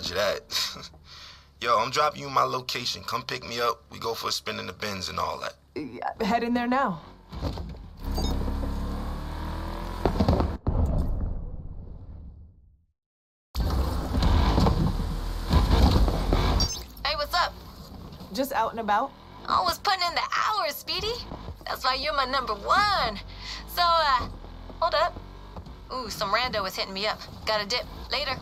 judge that. Yo, I'm dropping you my location. Come pick me up. We go for a spin in the bins and all that. Head in there now. Hey, what's up? Just out and about. Always putting in the hours, Speedy. That's why you're my number one. So, uh, hold up. Ooh, some rando is hitting me up. Got a dip. Later.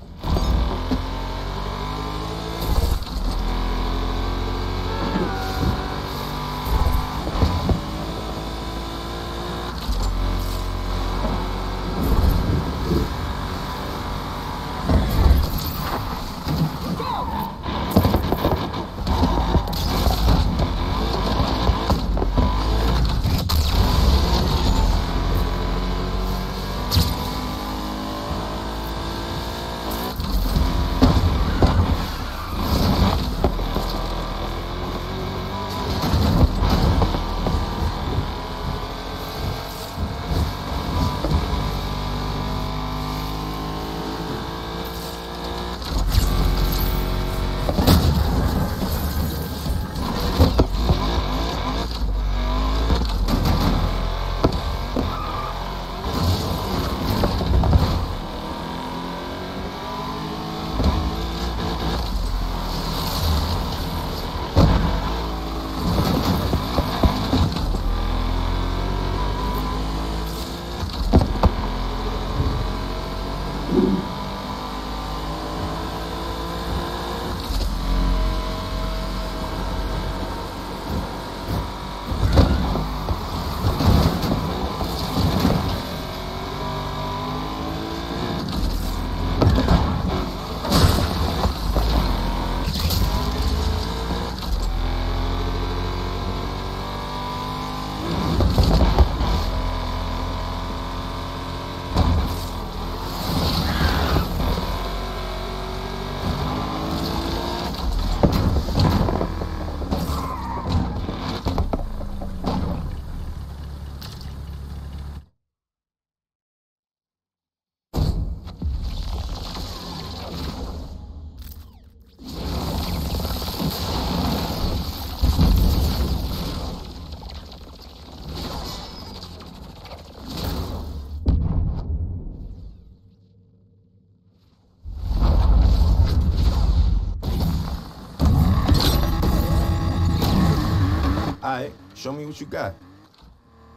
Show me what you got.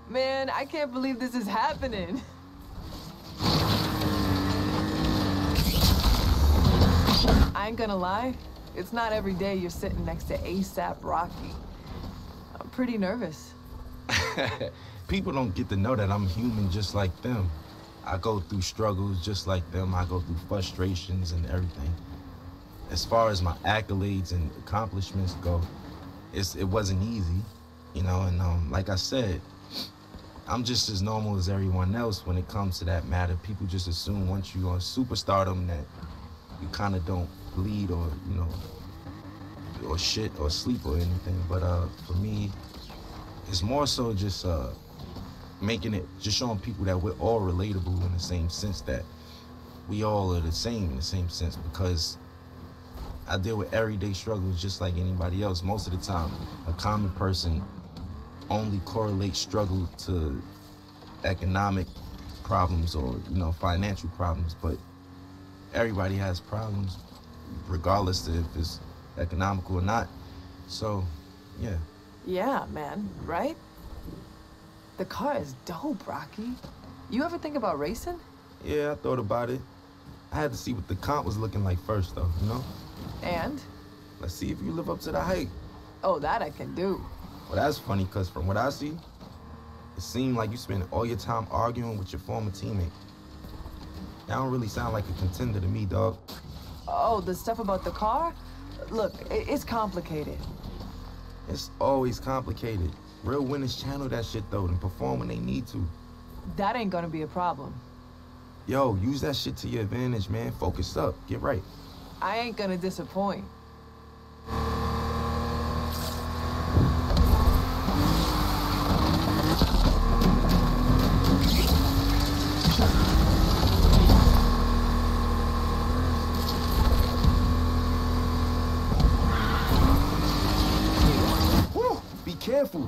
Man, I can't believe this is happening. I ain't gonna lie, it's not every day you're sitting next to ASAP Rocky. I'm pretty nervous. People don't get to know that I'm human just like them. I go through struggles just like them. I go through frustrations and everything. As far as my accolades and accomplishments go, it's, it wasn't easy, you know, and um, like I said, I'm just as normal as everyone else when it comes to that matter. People just assume once you're on superstardom that you kind of don't bleed or, you know, or shit or sleep or anything. But uh, for me, it's more so just uh, making it, just showing people that we're all relatable in the same sense that we all are the same in the same sense because I deal with everyday struggles just like anybody else. Most of the time, a common person only correlate struggle to economic problems or you know financial problems, but everybody has problems, regardless if it's economical or not. So, yeah. Yeah, man, right? The car is dope, Rocky. You ever think about racing? Yeah, I thought about it. I had to see what the comp was looking like first, though, you know? And? Let's see if you live up to the hype. Oh, that I can do. Well, that's funny, because from what I see, it seemed like you spent all your time arguing with your former teammate. That don't really sound like a contender to me, dog. Oh, the stuff about the car? Look, it's complicated. It's always complicated. Real winners channel that shit, though, and perform when they need to. That ain't gonna be a problem. Yo, use that shit to your advantage, man. Focus up. Get right. I ain't gonna disappoint. Careful.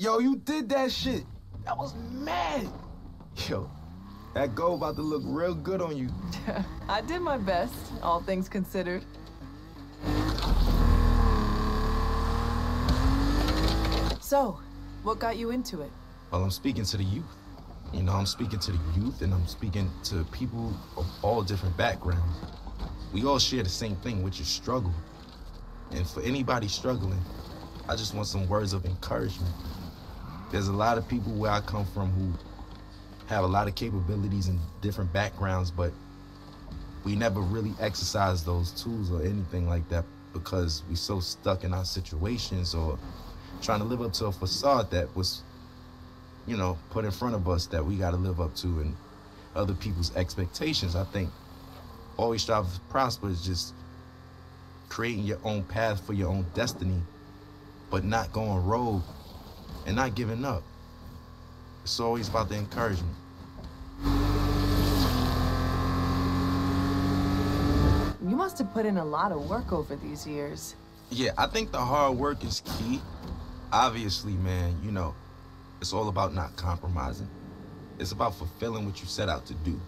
Yo, you did that shit. That was mad. Yo, that gold about to look real good on you. I did my best, all things considered. So, what got you into it? Well, I'm speaking to the youth. You know, I'm speaking to the youth and I'm speaking to people of all different backgrounds. We all share the same thing, which is struggle. And for anybody struggling, I just want some words of encouragement. There's a lot of people where I come from who have a lot of capabilities and different backgrounds, but we never really exercise those tools or anything like that because we're so stuck in our situations or trying to live up to a facade that was, you know, put in front of us that we got to live up to and other people's expectations. I think always strive to prosper is just creating your own path for your own destiny, but not going rogue and not giving up. It's always about the encouragement. You must have put in a lot of work over these years. Yeah, I think the hard work is key. Obviously, man, you know, it's all about not compromising. It's about fulfilling what you set out to do.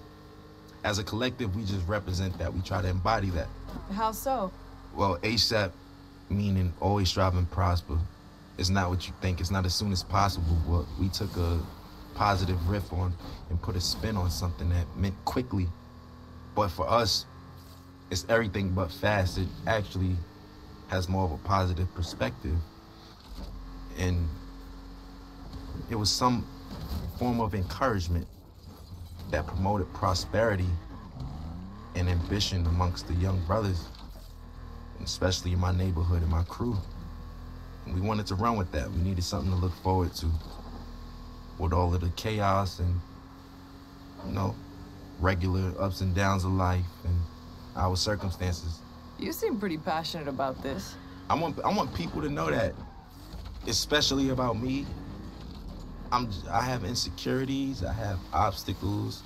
As a collective, we just represent that. We try to embody that. How so? Well, ASAP, meaning always strive and prosper, is not what you think. It's not as soon as possible. But we took a positive riff on and put a spin on something that meant quickly. But for us, it's everything but fast. It actually has more of a positive perspective. And it was some form of encouragement that promoted prosperity and ambition amongst the young brothers, especially in my neighborhood and my crew. We wanted to run with that. We needed something to look forward to with all of the chaos and, you know, regular ups and downs of life and our circumstances. You seem pretty passionate about this. I want I want people to know that, especially about me. I'm I have insecurities, I have obstacles,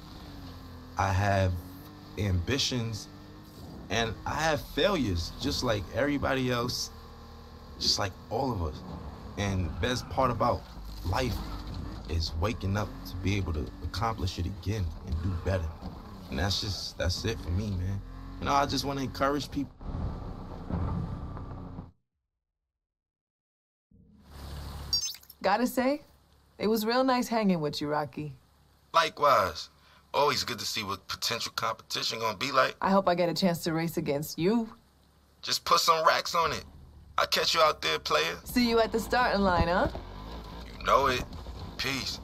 I have ambitions, and I have failures just like everybody else, just like all of us. And best part about life is waking up to be able to accomplish it again and do better. And that's just that's it for me, man. You know, I just want to encourage people. Gotta say, it was real nice hanging with you, Rocky. Likewise. Always good to see what potential competition gonna be like. I hope I get a chance to race against you. Just put some racks on it. I'll catch you out there, player. See you at the starting line, huh? You know it. Peace.